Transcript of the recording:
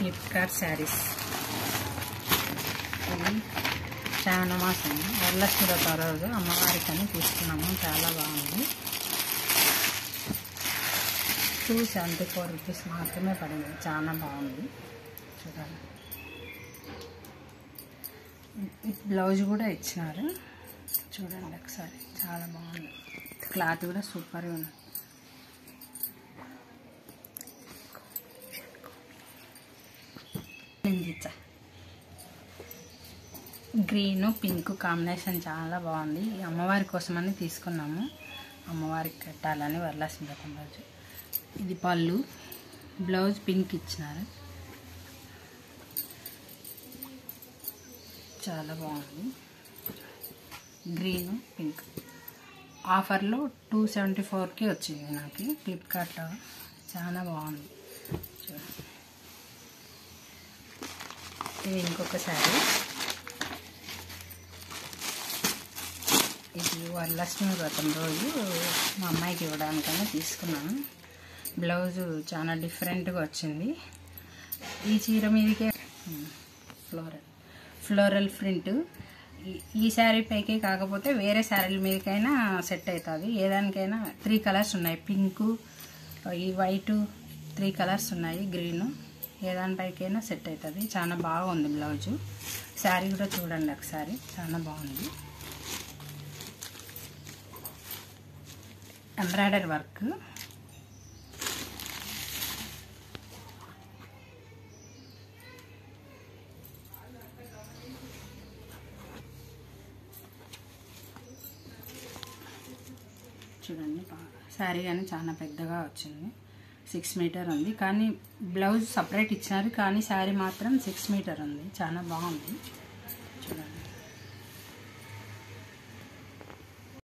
Flipkart saris ఇది శ్రావణ మాసం. వరలక్ష్మి వ్రతం రోజు అమ్మవారికి అని తీసుకున్నాము చాలా బాగుంది. టూ సెవెంటీ ఫోర్ రూపీస్ మాత్రమే పడింది. చాలా బాగుంది. చూడాలి. బ్లౌజ్ కూడా ఇచ్చినారు. చూడండి ఒకసారి. చాలా బాగుంది. క్లాత్ కూడా సూపర్గా ఉంది. ఇచ్చా. గ్రీన్ పింక్ కాంబినేషన్ చాలా బాగుంది. ఈ అమ్మవారి కోసమని తీసుకున్నాము. అమ్మవారికి కట్టాలని వరలక్ష్మి వ్రతం రోజు. ఇది పళ్ళు. బ్లౌజ్ పింక్ ఇచ్చినారు. చాలా బాగుంది. Green pink. ఆఫర్లో టూ సెవెంటీ ఫోర్కి వచ్చింది నాకు. ఫ్లిప్కార్ట్లో చాలా బాగుంది. చూడండి ఇది ఇంకొక శారీ ఇది వరలక్ష్మి వ్రతం రోజు మా అమ్మాయికి ఇవ్వడానికని తీసుకున్నాను. బ్లౌజు చాలా డిఫరెంట్గా వచ్చింది. ఈ చీర మీదకే ఫ్లోరల్ ఫ్లోరల్ ప్రింట్. ఈ శారీ పైకే కాకపోతే వేరే శారీల మీదకైనా సెట్ అవుతుంది. ఏ దానికైనా త్రీ కలర్స్ ఉన్నాయి. పింకు ఈ వైటు త్రీ కలర్స్ ఉన్నాయి. గ్రీను. ఏ సెట్ అవుతుంది. చాలా బాగుంది బ్లౌజు. శారీ కూడా చూడండి ఒకసారి. చాలా బాగుంది. Embroidery work. చూడండి శారీ కానీ చాలా పెద్దగా వచ్చింది. సిక్స్ మీటర్ ఉంది. కానీ బ్లౌజ్ సపరేట్ ఇచ్చినారు. కానీ శారీ మాత్రం సిక్స్ మీటర్ ఉంది. చాలా బాగుంది.